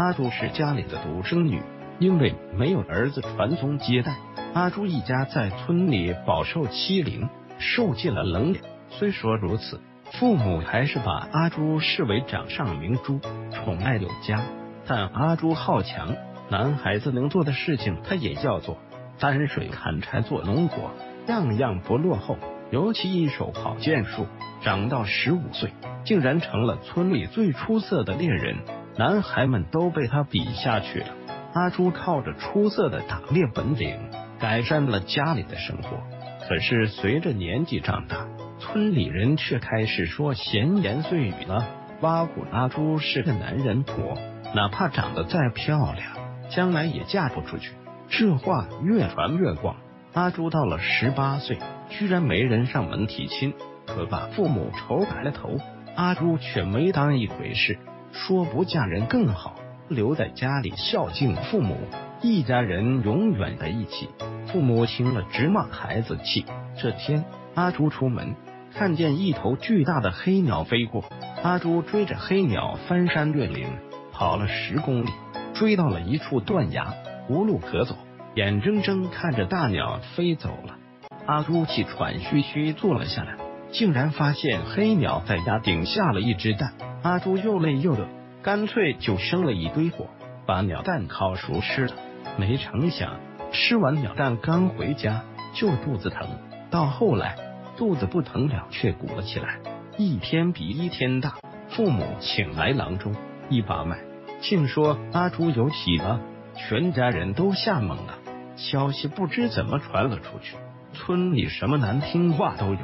阿朱是家里的独生女，因为没有儿子传宗接代，阿朱一家在村里饱受欺凌，受尽了冷眼。虽说如此，父母还是把阿朱视为掌上明珠，宠爱有加。但阿朱好强，男孩子能做的事情，他也要做。担水、砍柴、做农活，样样不落后。尤其一手好剑术，长到十五岁，竟然成了村里最出色的猎人，男孩们都被他比下去了。阿朱靠着出色的打猎本领，改善了家里的生活。可是随着年纪长大，村里人却开始说闲言碎语了，挖苦阿朱是个男人婆，哪怕长得再漂亮，将来也嫁不出去。这话越传越广。阿朱到了十八岁，居然没人上门提亲，可把父母愁白了头。阿朱却没当一回事，说不嫁人更好，留在家里孝敬父母，一家人永远在一起。父母听了直骂孩子气。这天，阿朱出门，看见一头巨大的黑鸟飞过，阿朱追着黑鸟翻山越岭，跑了十公里，追到了一处断崖，无路可走。眼睁睁看着大鸟飞走了，阿朱气喘吁吁坐了下来，竟然发现黑鸟在崖顶下了一只蛋。阿朱又累又饿，干脆就生了一堆火，把鸟蛋烤熟吃了。没成想，吃完鸟蛋刚回家就肚子疼，到后来肚子不疼了，却鼓了起来，一天比一天大。父母请来郎中，一把脉，竟说阿朱有喜了，全家人都吓懵了。消息不知怎么传了出去，村里什么难听话都有，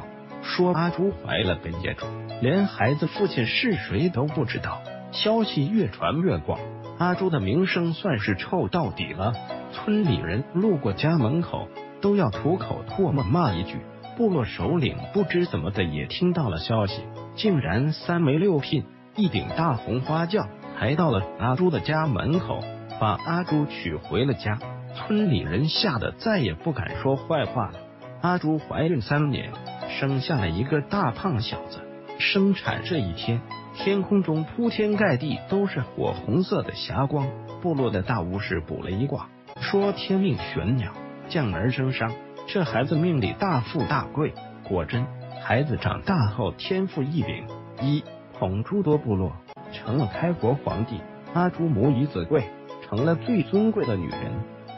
说阿朱怀了个野种，连孩子父亲是谁都不知道。消息越传越广，阿朱的名声算是臭到底了。村里人路过家门口都要吐口唾沫骂一句。部落首领不知怎么的也听到了消息，竟然三媒六聘，一顶大红花轿抬到了阿朱的家门口，把阿朱娶回了家。村里人吓得再也不敢说坏话了。阿朱怀孕三年，生下了一个大胖小子。生产这一天，天空中铺天盖地都是火红色的霞光。部落的大巫师卜了一卦，说天命玄鸟，降而生商，这孩子命里大富大贵。果真，孩子长大后天赋异禀，一统诸多部落，成了开国皇帝。阿朱母以子贵，成了最尊贵的女人。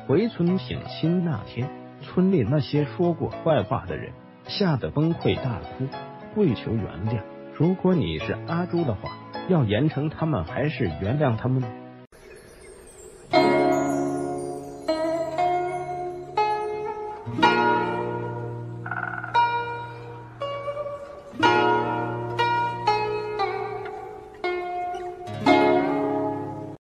回村省亲那天，村里那些说过坏话的人吓得崩溃大哭，跪求原谅。如果你是阿朱的话，要严惩他们还是原谅他们？